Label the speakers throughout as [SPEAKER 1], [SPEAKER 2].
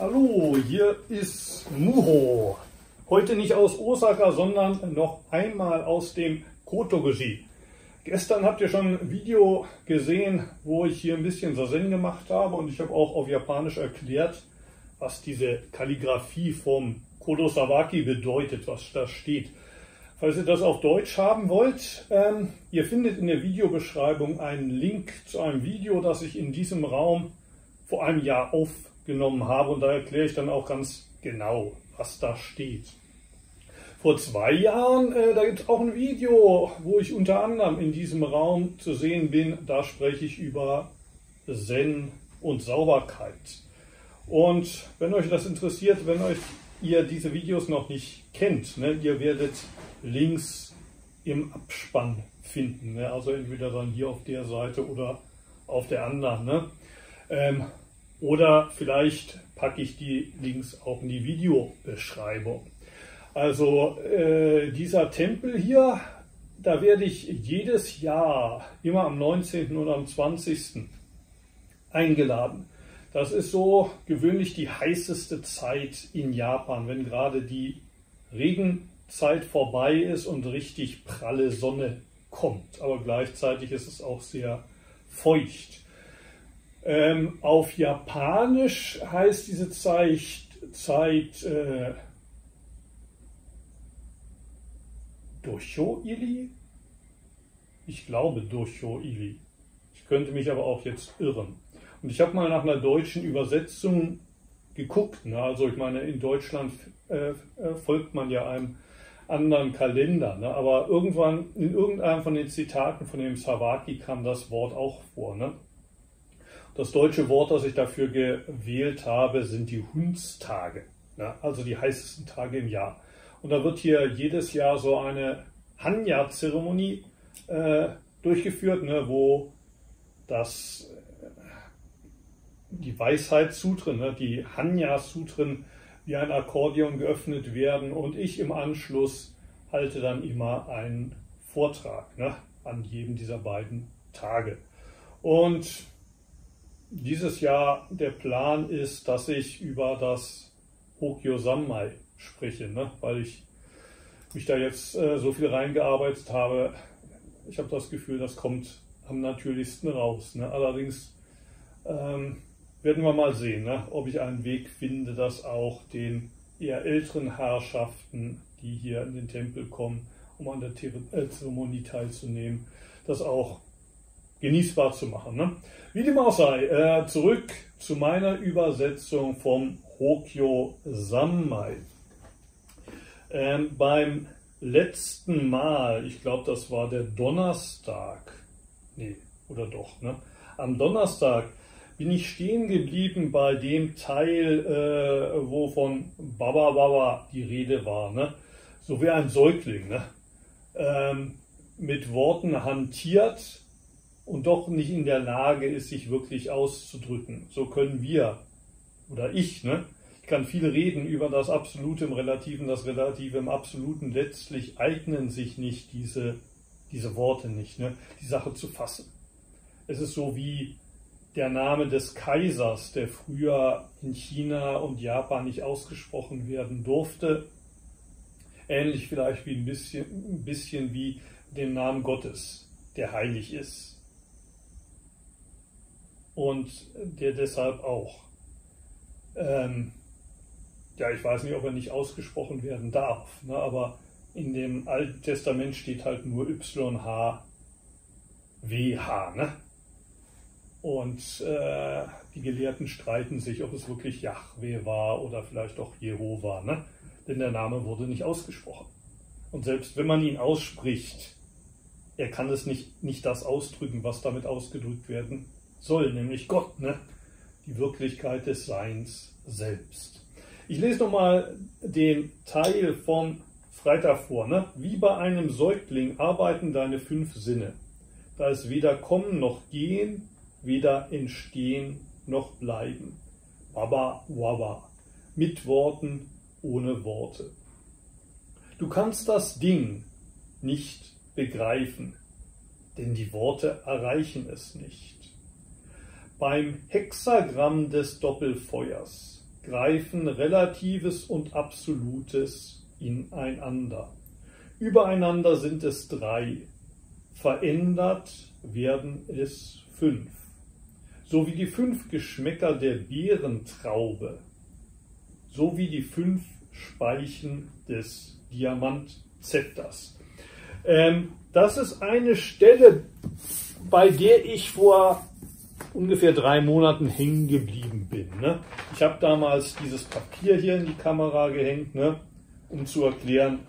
[SPEAKER 1] Hallo, hier ist Muho. Heute nicht aus Osaka, sondern noch einmal aus dem Koto-Regie. Gestern habt ihr schon ein Video gesehen, wo ich hier ein bisschen Sazen gemacht habe und ich habe auch auf Japanisch erklärt, was diese Kalligrafie vom Kodo Sawaki bedeutet, was da steht. Falls ihr das auf Deutsch haben wollt, ähm, ihr findet in der Videobeschreibung einen Link zu einem Video, das ich in diesem Raum vor einem Jahr aufgenommen genommen habe und da erkläre ich dann auch ganz genau, was da steht. Vor zwei Jahren, äh, da gibt es auch ein Video, wo ich unter anderem in diesem Raum zu sehen bin. Da spreche ich über Zen und Sauberkeit. Und wenn euch das interessiert, wenn euch ihr diese Videos noch nicht kennt, ne, ihr werdet Links im Abspann finden. Ne, also entweder dann hier auf der Seite oder auf der anderen. Ne. Ähm, oder vielleicht packe ich die Links auch in die Videobeschreibung. Also äh, dieser Tempel hier, da werde ich jedes Jahr, immer am 19. und am 20. eingeladen. Das ist so gewöhnlich die heißeste Zeit in Japan, wenn gerade die Regenzeit vorbei ist und richtig pralle Sonne kommt. Aber gleichzeitig ist es auch sehr feucht. Ähm, auf Japanisch heißt diese Zeit, Zeit äh, Docho-Ili? Ich glaube Docho-Ili. Ich könnte mich aber auch jetzt irren. Und ich habe mal nach einer deutschen Übersetzung geguckt. Ne? Also ich meine, in Deutschland äh, äh, folgt man ja einem anderen Kalender. Ne? Aber irgendwann in irgendeinem von den Zitaten von dem Sawaki kam das Wort auch vor. Ne? Das deutsche Wort, das ich dafür gewählt habe, sind die Hundstage, ne? also die heißesten Tage im Jahr. Und da wird hier jedes Jahr so eine Hanya-Zeremonie äh, durchgeführt, ne? wo das, äh, die Weisheitssutren, ne? die Hanya-Sutren wie ein Akkordeon geöffnet werden und ich im Anschluss halte dann immer einen Vortrag ne? an jedem dieser beiden Tage. Und dieses Jahr der Plan ist, dass ich über das Hokyo Sammai spreche, ne? weil ich mich da jetzt äh, so viel reingearbeitet habe. Ich habe das Gefühl, das kommt am natürlichsten raus. Ne? Allerdings ähm, werden wir mal sehen, ne? ob ich einen Weg finde, dass auch den eher älteren Herrschaften, die hier in den Tempel kommen, um an der äh, Zeremonie teilzunehmen, das auch genießbar zu machen. Ne? Wie dem auch sei, äh, zurück zu meiner Übersetzung vom Hokyo Sammai. Ähm, beim letzten Mal, ich glaube, das war der Donnerstag, nee, oder doch, ne? Am Donnerstag bin ich stehen geblieben bei dem Teil, äh, wo von Baba Baba die Rede war, ne? So wie ein Säugling, ne? Ähm, mit Worten hantiert, und doch nicht in der Lage ist, sich wirklich auszudrücken. So können wir oder ich, ne? Ich kann viel reden über das Absolute im Relativen, das Relative im Absoluten. Letztlich eignen sich nicht diese, diese Worte nicht, ne? die Sache zu fassen. Es ist so wie der Name des Kaisers, der früher in China und Japan nicht ausgesprochen werden durfte. Ähnlich vielleicht wie ein bisschen, ein bisschen wie den Namen Gottes, der heilig ist und der deshalb auch, ähm, ja, ich weiß nicht, ob er nicht ausgesprochen werden darf, ne, aber in dem Alten Testament steht halt nur YHWH. Ne? Und äh, die Gelehrten streiten sich, ob es wirklich Yahweh war oder vielleicht auch Jehova, ne? denn der Name wurde nicht ausgesprochen. Und selbst wenn man ihn ausspricht, er kann es nicht, nicht das ausdrücken, was damit ausgedrückt werden soll, nämlich Gott, ne? die Wirklichkeit des Seins selbst. Ich lese nochmal den Teil vom Freitag vor. Ne? Wie bei einem Säugling arbeiten deine fünf Sinne. Da ist weder kommen noch gehen, weder entstehen noch bleiben. Baba Waba. Mit Worten, ohne Worte. Du kannst das Ding nicht begreifen, denn die Worte erreichen es nicht beim Hexagramm des Doppelfeuers greifen Relatives und Absolutes ineinander. Übereinander sind es drei, verändert werden es fünf. So wie die fünf Geschmäcker der Beerentraube, so wie die fünf Speichen des Diamantzepters. Ähm, das ist eine Stelle, bei der ich vor ungefähr drei Monaten hängen geblieben bin. Ne? Ich habe damals dieses Papier hier in die Kamera gehängt, ne? um zu erklären,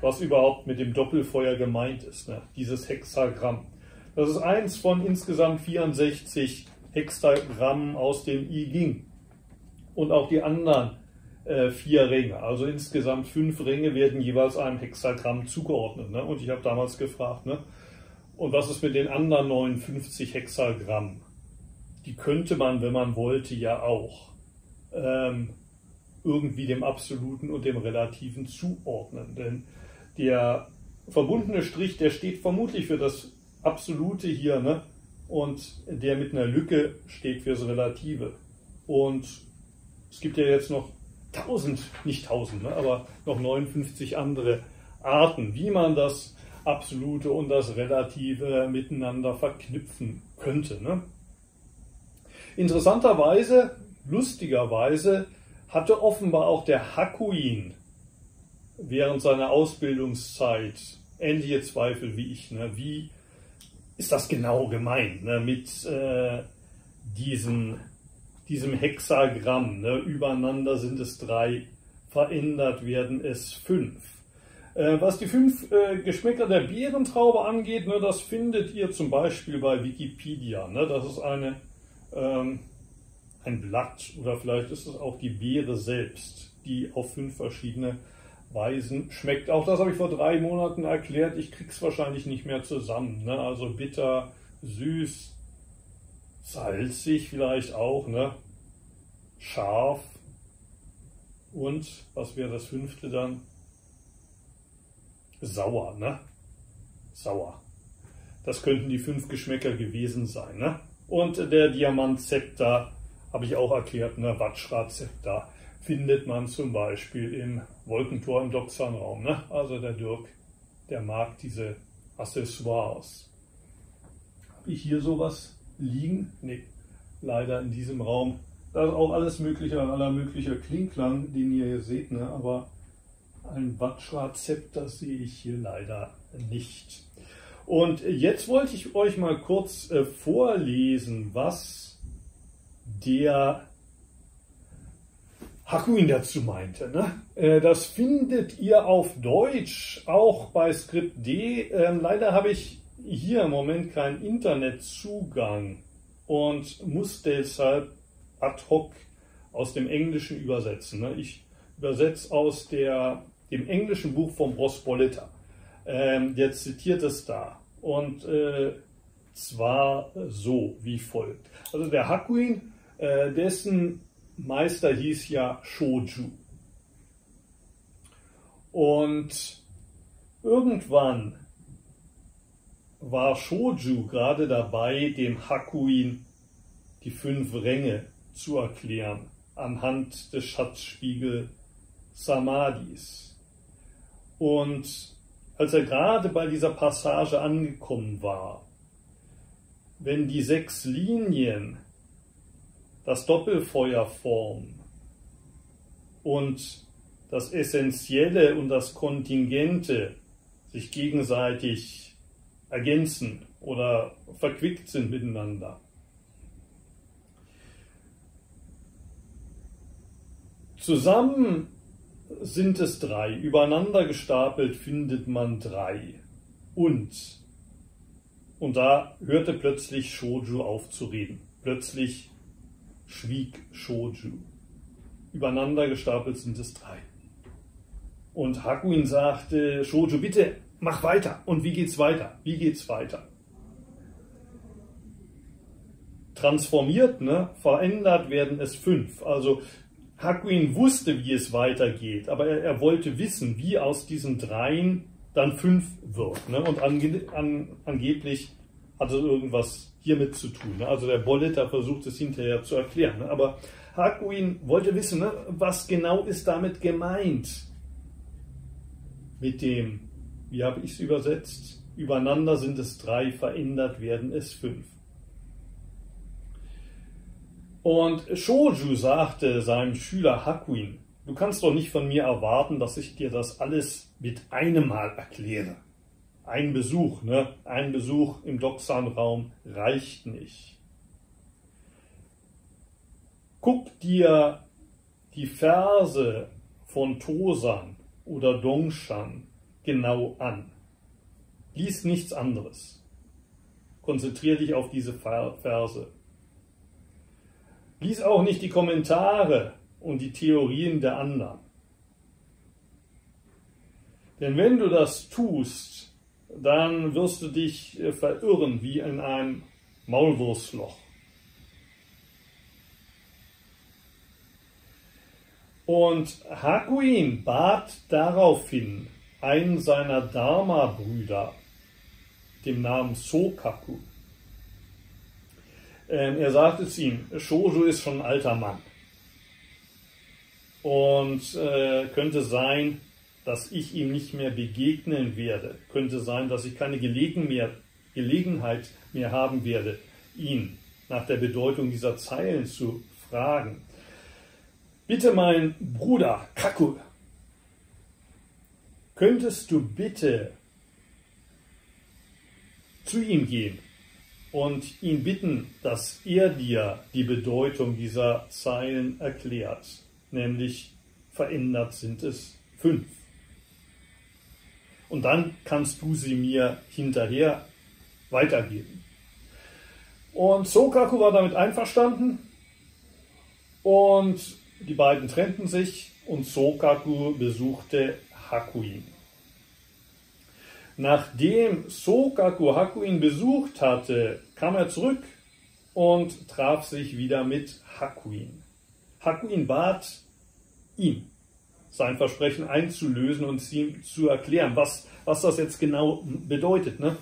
[SPEAKER 1] was überhaupt mit dem Doppelfeuer gemeint ist, ne? dieses Hexagramm. Das ist eins von insgesamt 64 Hexagrammen aus dem I Ging. Und auch die anderen äh, vier Ringe, also insgesamt fünf Ringe, werden jeweils einem Hexagramm zugeordnet. Ne? Und ich habe damals gefragt, ne? und was ist mit den anderen 59 Hexagrammen? Die könnte man, wenn man wollte, ja auch ähm, irgendwie dem Absoluten und dem Relativen zuordnen. Denn der verbundene Strich, der steht vermutlich für das Absolute hier, ne? und der mit einer Lücke steht fürs Relative. Und es gibt ja jetzt noch tausend, nicht tausend, ne? aber noch 59 andere Arten, wie man das Absolute und das Relative miteinander verknüpfen könnte. Ne? Interessanterweise, lustigerweise, hatte offenbar auch der Hakuin während seiner Ausbildungszeit ähnliche Zweifel wie ich. Ne? Wie ist das genau gemeint ne? mit äh, diesen, diesem Hexagramm? Ne? Übereinander sind es drei, verändert werden es fünf. Äh, was die fünf äh, Geschmäcker der Beerentraube angeht, ne, das findet ihr zum Beispiel bei Wikipedia. Ne? Das ist eine ähm, ein Blatt oder vielleicht ist es auch die Beere selbst, die auf fünf verschiedene Weisen schmeckt. Auch das habe ich vor drei Monaten erklärt. Ich krieg's wahrscheinlich nicht mehr zusammen. Ne? Also bitter, süß, salzig vielleicht auch, ne? scharf und was wäre das fünfte dann? Sauer, ne? Sauer. Das könnten die fünf Geschmäcker gewesen sein, ne? Und der Diamantzepter habe ich auch erklärt, ne, Watschra-Zepter findet man zum Beispiel im Wolkentor im Doxan-Raum. Ne? Also der Dirk, der mag diese Accessoires. Habe ich hier sowas liegen? Nee, leider in diesem Raum. Da ist auch alles mögliche, aller möglicher Klingklang, den ihr hier seht, ne? aber ein Vajra-Zepter sehe ich hier leider nicht. Und jetzt wollte ich euch mal kurz äh, vorlesen, was der Hakuin dazu meinte. Ne? Äh, das findet ihr auf Deutsch auch bei Script D. Ähm, leider habe ich hier im Moment keinen Internetzugang und muss deshalb ad hoc aus dem Englischen übersetzen. Ne? Ich übersetze aus der, dem englischen Buch von Bros Bollitter. Ähm, der zitiert es da. Und äh, zwar so wie folgt. Also der Hakuin äh, dessen Meister hieß ja Shoju. Und irgendwann war Shoju gerade dabei, dem Hakuin die fünf Ränge zu erklären anhand des Schatzspiegel Samadhis. Und als er gerade bei dieser Passage angekommen war, wenn die sechs Linien das Doppelfeuer formen und das Essentielle und das Kontingente sich gegenseitig ergänzen oder verquickt sind miteinander. Zusammen sind es drei, übereinander gestapelt findet man drei. Und, und da hörte plötzlich Shoju auf zu reden. Plötzlich schwieg Shoju. Übereinander gestapelt sind es drei. Und Hakuin sagte, Shoju, bitte mach weiter. Und wie geht's weiter? Wie geht's weiter? Transformiert, ne? verändert werden es fünf. Also Hakuin wusste, wie es weitergeht, aber er, er wollte wissen, wie aus diesen dreien dann fünf wird. Ne? Und ange, an, angeblich hat es irgendwas hiermit zu tun. Ne? Also der Bollitter versucht es hinterher zu erklären. Ne? Aber Hakuin wollte wissen, ne, was genau ist damit gemeint. Mit dem, wie habe ich es übersetzt? Übereinander sind es drei, verändert werden es fünf. Und Shoju sagte seinem Schüler Hakuin, du kannst doch nicht von mir erwarten, dass ich dir das alles mit einem Mal erkläre. Ein Besuch, ne? ein Besuch im Doxan-Raum reicht nicht. Guck dir die Verse von Tosan oder Dongshan genau an. Lies nichts anderes. Konzentriere dich auf diese Verse. Lies auch nicht die Kommentare und die Theorien der anderen. Denn wenn du das tust, dann wirst du dich äh, verirren wie in einem Maulwurfsloch. Und Hakuin bat daraufhin einen seiner Dharma-Brüder, dem Namen Sokaku. Ähm, er sagte zu ihm, Shoujo ist schon ein alter Mann. Und äh, könnte sein, dass ich ihm nicht mehr begegnen werde. Könnte sein, dass ich keine Gelegen mehr, Gelegenheit mehr haben werde, ihn nach der Bedeutung dieser Zeilen zu fragen. Bitte, mein Bruder Kaku, könntest du bitte zu ihm gehen und ihn bitten, dass er dir die Bedeutung dieser Zeilen erklärt, nämlich verändert sind es fünf. Und dann kannst du sie mir hinterher weitergeben. Und Sokaku war damit einverstanden und die beiden trennten sich und Sokaku besuchte Hakuin. Nachdem Sokaku Hakuin besucht hatte, kam er zurück und traf sich wieder mit Hakuin. Hakuin bat ihn, sein Versprechen einzulösen und ihm zu erklären, was, was das jetzt genau bedeutet, ne?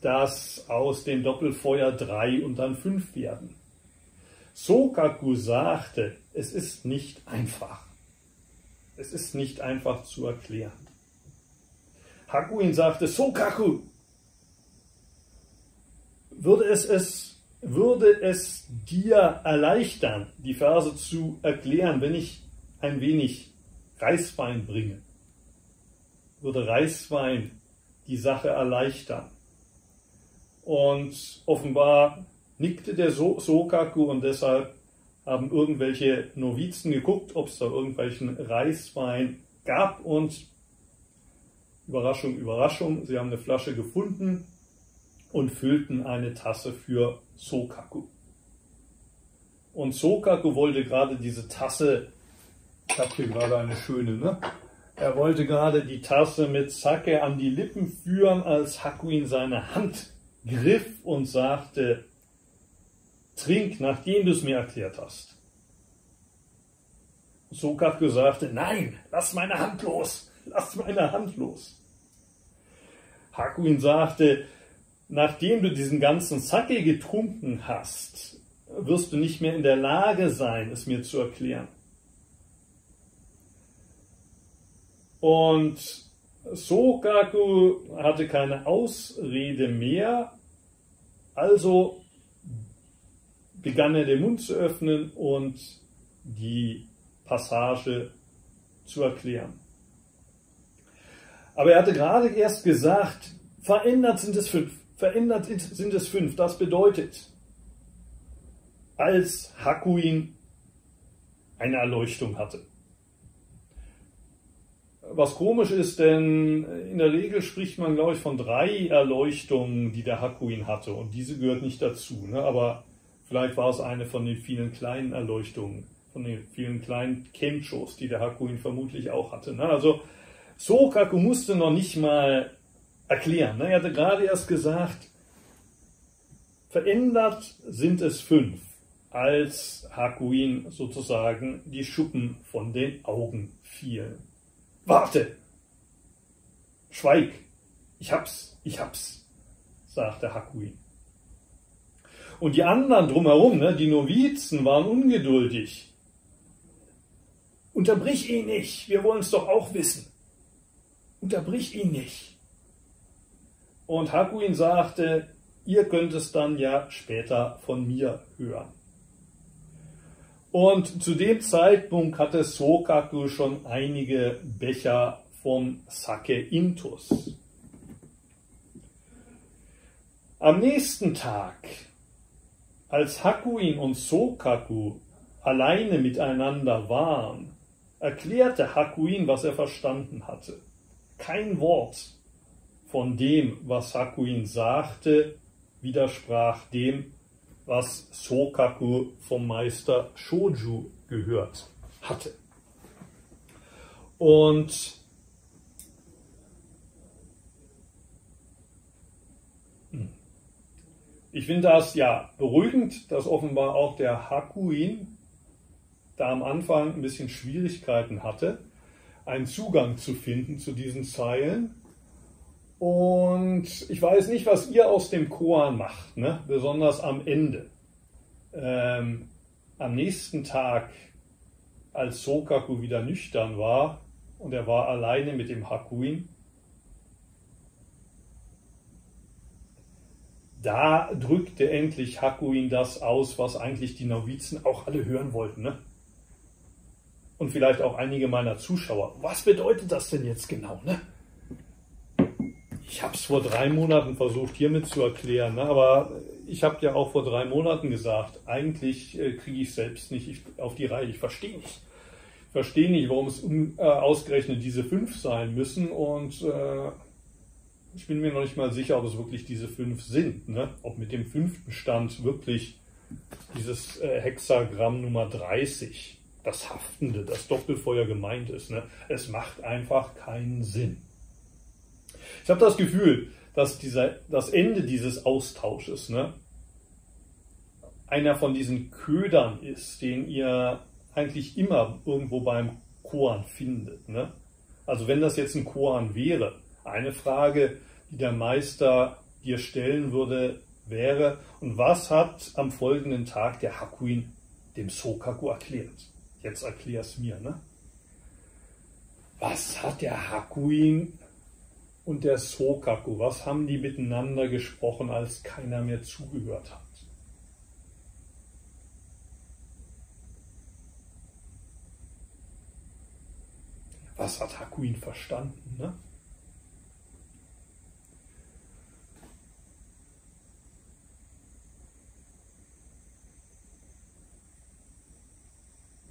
[SPEAKER 1] dass aus dem Doppelfeuer drei und dann fünf werden. Sokaku sagte, es ist nicht einfach. Es ist nicht einfach zu erklären. Hakuin sagte, Sokaku, würde es, es, würde es dir erleichtern, die Verse zu erklären, wenn ich ein wenig Reiswein bringe? Würde Reiswein die Sache erleichtern? Und offenbar nickte der Sokaku und deshalb haben irgendwelche Novizen geguckt, ob es da irgendwelchen Reiswein gab und Überraschung, Überraschung, sie haben eine Flasche gefunden und füllten eine Tasse für Sokaku. Und Sokaku wollte gerade diese Tasse, ich habe hier gerade eine schöne, ne? Er wollte gerade die Tasse mit Sake an die Lippen führen, als Hakuin seine Hand griff und sagte, trink, nachdem du es mir erklärt hast. Sokaku sagte, nein, lass meine Hand los, lass meine Hand los. Hakuin sagte, nachdem du diesen ganzen Sake getrunken hast, wirst du nicht mehr in der Lage sein, es mir zu erklären. Und Sokaku hatte keine Ausrede mehr, also begann er den Mund zu öffnen und die Passage zu erklären. Aber er hatte gerade erst gesagt, verändert sind es fünf, verändert sind es fünf. Das bedeutet, als Hakuin eine Erleuchtung hatte. Was komisch ist, denn in der Regel spricht man, glaube ich, von drei Erleuchtungen, die der Hakuin hatte. Und diese gehört nicht dazu. Ne? Aber vielleicht war es eine von den vielen kleinen Erleuchtungen, von den vielen kleinen Kenchos, die der Hakuin vermutlich auch hatte. Ne? Also Sokaku musste noch nicht mal erklären. Ne? Er hatte gerade erst gesagt, verändert sind es fünf, als Hakuin sozusagen die Schuppen von den Augen fielen. Warte! Schweig! Ich hab's, ich hab's, sagte Hakuin. Und die anderen drumherum, ne, die Novizen, waren ungeduldig. Unterbrich ihn nicht, wir wollen es doch auch wissen. Unterbrich ihn nicht. Und Hakuin sagte, ihr könnt es dann ja später von mir hören. Und zu dem Zeitpunkt hatte Sokaku schon einige Becher vom Sake Intus. Am nächsten Tag, als Hakuin und Sokaku alleine miteinander waren, erklärte Hakuin, was er verstanden hatte. Kein Wort von dem, was Hakuin sagte, widersprach dem, was Sokaku vom Meister Shoju gehört hatte. Und hm, ich finde das ja beruhigend, dass offenbar auch der Hakuin da am Anfang ein bisschen Schwierigkeiten hatte, einen Zugang zu finden zu diesen Zeilen. Und ich weiß nicht, was ihr aus dem Koan macht, ne? besonders am Ende. Ähm, am nächsten Tag, als Sokaku wieder nüchtern war und er war alleine mit dem Hakuin, da drückte endlich Hakuin das aus, was eigentlich die Novizen auch alle hören wollten. Ne? Und vielleicht auch einige meiner Zuschauer. Was bedeutet das denn jetzt genau? Ne? Ich habe es vor drei Monaten versucht hiermit zu erklären, ne? aber ich habe ja auch vor drei Monaten gesagt, eigentlich äh, kriege ich selbst nicht auf die Reihe. Ich verstehe nicht. Ich verstehe nicht, warum es um, äh, ausgerechnet diese fünf sein müssen und äh, ich bin mir noch nicht mal sicher, ob es wirklich diese fünf sind. Ne? Ob mit dem fünften Stand wirklich dieses äh, Hexagramm Nummer 30 das Haftende, das Doppelfeuer gemeint ist. Ne? Es macht einfach keinen Sinn. Ich habe das Gefühl, dass dieser, das Ende dieses Austausches ne, einer von diesen Ködern ist, den ihr eigentlich immer irgendwo beim Koan findet. Ne? Also wenn das jetzt ein Koan wäre, eine Frage, die der Meister dir stellen würde, wäre, und was hat am folgenden Tag der Hakuin dem Sokaku erklärt? Jetzt erklär's mir, ne? Was hat der Hakuin und der Sokaku, was haben die miteinander gesprochen, als keiner mehr zugehört hat? Was hat Hakuin verstanden, ne?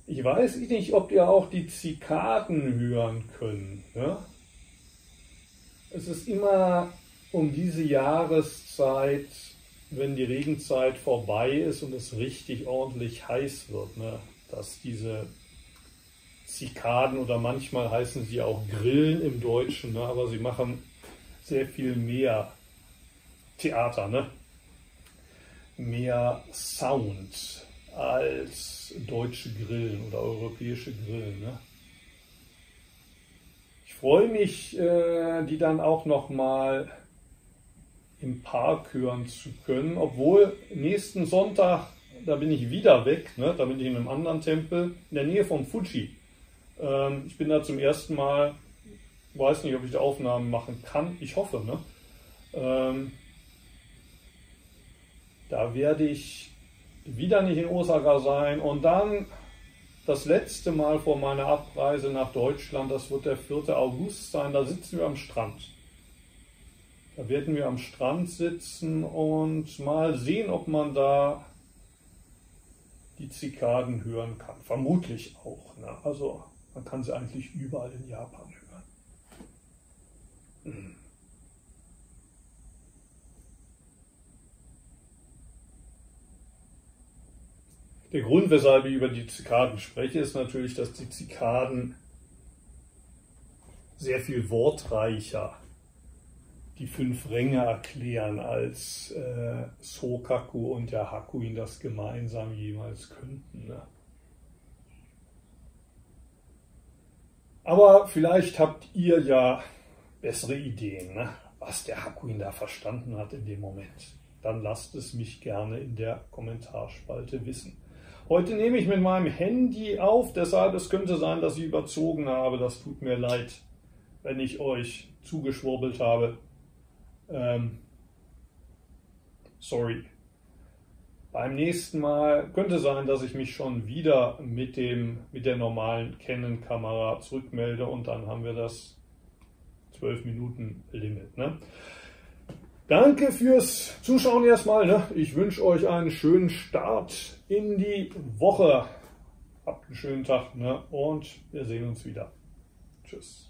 [SPEAKER 1] Ich weiß nicht, ob ihr auch die Zikaden hören könnt. Ja? Es ist immer um diese Jahreszeit, wenn die Regenzeit vorbei ist und es richtig ordentlich heiß wird, ne? dass diese Zikaden oder manchmal heißen sie auch Grillen im Deutschen, ne? aber sie machen sehr viel mehr Theater, ne? mehr Sound als deutsche Grillen oder europäische Grillen. Ne? Ich freue mich, äh, die dann auch noch mal im Park hören zu können, obwohl nächsten Sonntag, da bin ich wieder weg, ne? da bin ich in einem anderen Tempel in der Nähe vom Fuji. Ähm, ich bin da zum ersten Mal, weiß nicht, ob ich da Aufnahmen machen kann, ich hoffe. Ne? Ähm, da werde ich wieder nicht in Osaka sein und dann das letzte Mal vor meiner Abreise nach Deutschland, das wird der 4. August sein, da sitzen wir am Strand. Da werden wir am Strand sitzen und mal sehen, ob man da die Zikaden hören kann. Vermutlich auch. Ne? Also man kann sie eigentlich überall in Japan hören. Hm. Der Grund, weshalb ich über die Zikaden spreche, ist natürlich, dass die Zikaden sehr viel wortreicher die fünf Ränge erklären, als äh, Sokaku und der Hakuin das gemeinsam jemals könnten. Ne? Aber vielleicht habt ihr ja bessere Ideen, ne? was der Hakuin da verstanden hat in dem Moment. Dann lasst es mich gerne in der Kommentarspalte wissen. Heute nehme ich mit meinem Handy auf, deshalb es könnte sein, dass ich überzogen habe. Das tut mir leid, wenn ich euch zugeschwurbelt habe. Ähm, sorry. Beim nächsten Mal könnte sein, dass ich mich schon wieder mit, dem, mit der normalen Canon-Kamera zurückmelde und dann haben wir das 12 Minuten Limit. Ne? Danke fürs Zuschauen erstmal. Ne? Ich wünsche euch einen schönen Start in die Woche. Habt einen schönen Tag ne? und wir sehen uns wieder. Tschüss.